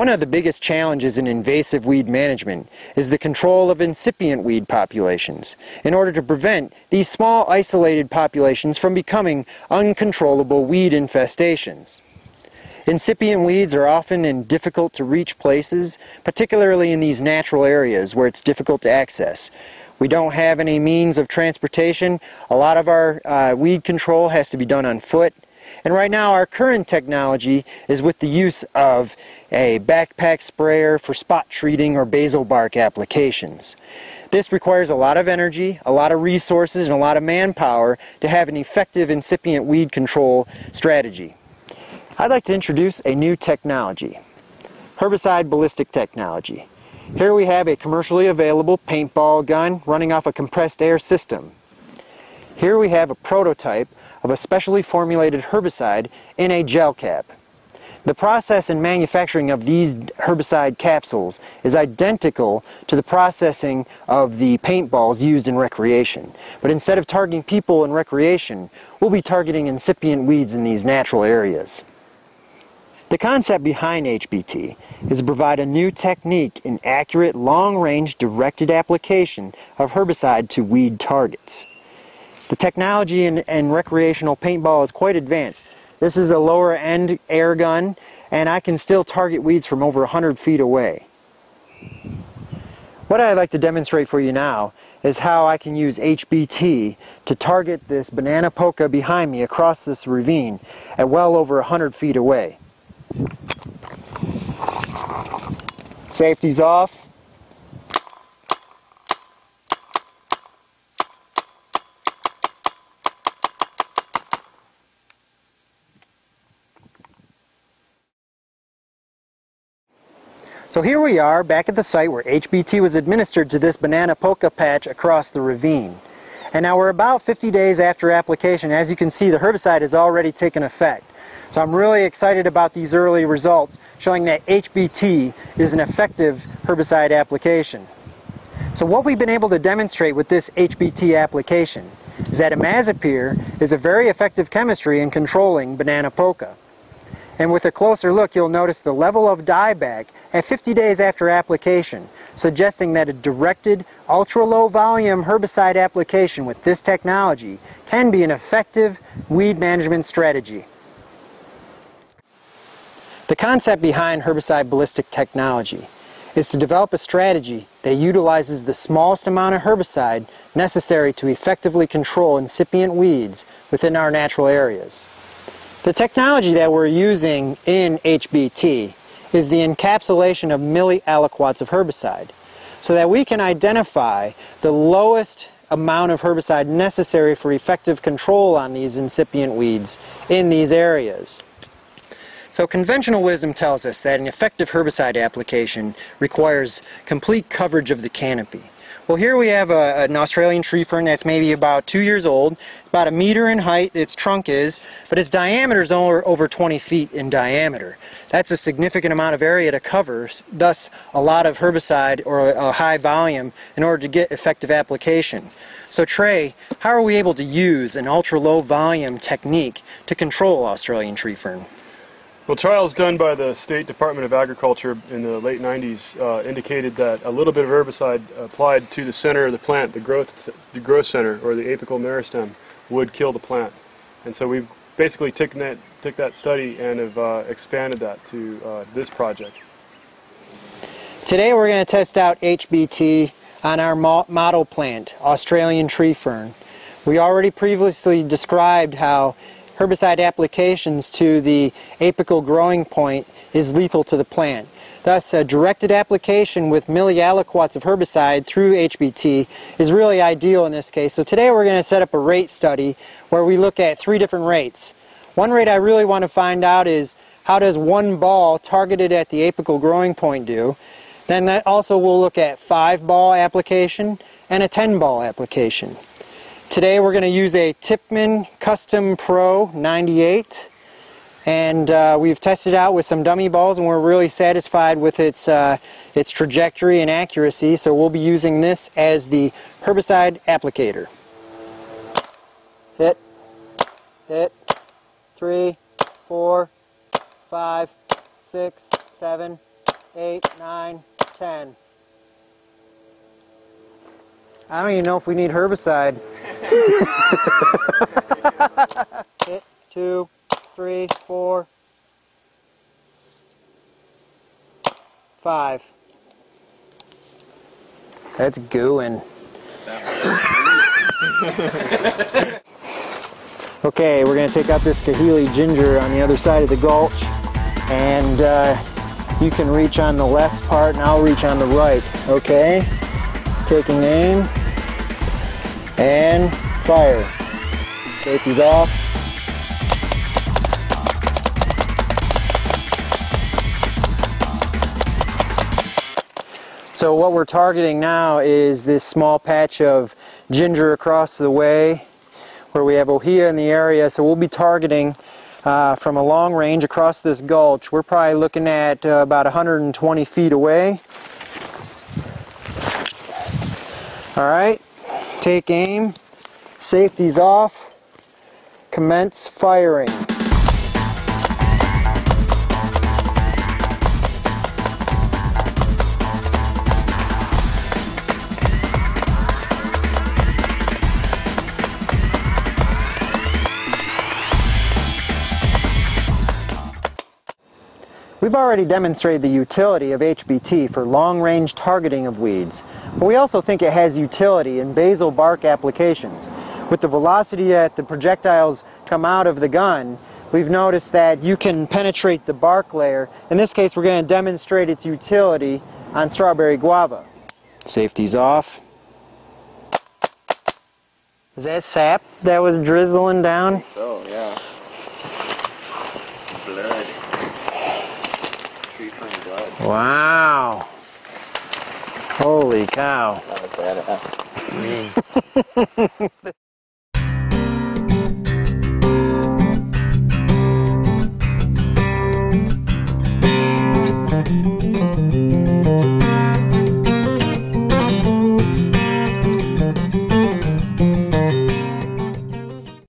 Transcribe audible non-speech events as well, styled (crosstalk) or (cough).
One of the biggest challenges in invasive weed management is the control of incipient weed populations in order to prevent these small isolated populations from becoming uncontrollable weed infestations. Incipient weeds are often in difficult to reach places, particularly in these natural areas where it's difficult to access. We don't have any means of transportation. A lot of our uh, weed control has to be done on foot. And right now our current technology is with the use of a backpack sprayer for spot treating or basal bark applications. This requires a lot of energy, a lot of resources, and a lot of manpower to have an effective incipient weed control strategy. I'd like to introduce a new technology, herbicide ballistic technology. Here we have a commercially available paintball gun running off a compressed air system. Here we have a prototype of a specially formulated herbicide in a gel cap. The process and manufacturing of these herbicide capsules is identical to the processing of the paintballs used in recreation. But instead of targeting people in recreation, we'll be targeting incipient weeds in these natural areas. The concept behind HBT is to provide a new technique in accurate, long-range, directed application of herbicide to weed targets. The technology in, in recreational paintball is quite advanced. This is a lower end air gun and I can still target weeds from over 100 feet away. What I'd like to demonstrate for you now is how I can use HBT to target this banana poka behind me across this ravine at well over 100 feet away. Safety's off. So here we are back at the site where HBT was administered to this banana poka patch across the ravine. And now we're about 50 days after application. As you can see, the herbicide has already taken effect. So I'm really excited about these early results showing that HBT is an effective herbicide application. So what we've been able to demonstrate with this HBT application is that imazapyr is a very effective chemistry in controlling banana poka. And with a closer look, you'll notice the level of dieback at 50 days after application, suggesting that a directed ultra-low volume herbicide application with this technology can be an effective weed management strategy. The concept behind herbicide ballistic technology is to develop a strategy that utilizes the smallest amount of herbicide necessary to effectively control incipient weeds within our natural areas. The technology that we're using in HBT is the encapsulation of millialiquots of herbicide so that we can identify the lowest amount of herbicide necessary for effective control on these incipient weeds in these areas. So conventional wisdom tells us that an effective herbicide application requires complete coverage of the canopy. Well, here we have a, an Australian tree fern that's maybe about two years old, about a meter in height, its trunk is, but its diameter is over, over 20 feet in diameter. That's a significant amount of area to cover, thus a lot of herbicide or a, a high volume in order to get effective application. So Trey, how are we able to use an ultra-low volume technique to control Australian tree fern? Well, trials done by the State Department of Agriculture in the late 90s uh, indicated that a little bit of herbicide applied to the center of the plant, the growth, the growth center, or the apical meristem, would kill the plant. And so we've basically taken that, took that study and have uh, expanded that to uh, this project. Today we're going to test out HBT on our model plant, Australian tree fern. We already previously described how herbicide applications to the apical growing point is lethal to the plant. Thus, a directed application with millialiquots of herbicide through HBT is really ideal in this case. So today we're going to set up a rate study where we look at three different rates. One rate I really want to find out is how does one ball targeted at the apical growing point do? Then that also we'll look at five ball application and a 10 ball application. Today we're going to use a Tippmann Custom Pro 98 and uh, we've tested out with some dummy balls and we're really satisfied with its, uh, its trajectory and accuracy so we'll be using this as the herbicide applicator. Hit, hit, three, four, five, six, seven, eight, nine, ten. I don't even know if we need herbicide. Hit (laughs) two, three, four, five. That's gooing. (laughs) okay, we're going to take out this Kahili ginger on the other side of the gulch. And uh, you can reach on the left part and I'll reach on the right. Okay? Taking aim. And fire. Safety's off. So what we're targeting now is this small patch of ginger across the way where we have ohia in the area. So we'll be targeting uh, from a long range across this gulch. We're probably looking at uh, about 120 feet away. All right, take aim, safety's off, commence firing. We've already demonstrated the utility of HBT for long-range targeting of weeds, but we also think it has utility in basal bark applications. With the velocity that the projectiles come out of the gun, we've noticed that you can penetrate the bark layer. In this case, we're going to demonstrate its utility on strawberry guava. Safety's off. Is that sap that was drizzling down? So, yeah. Blood. Tree fern blood. Wow. Holy cow. That was badass. (laughs) (laughs)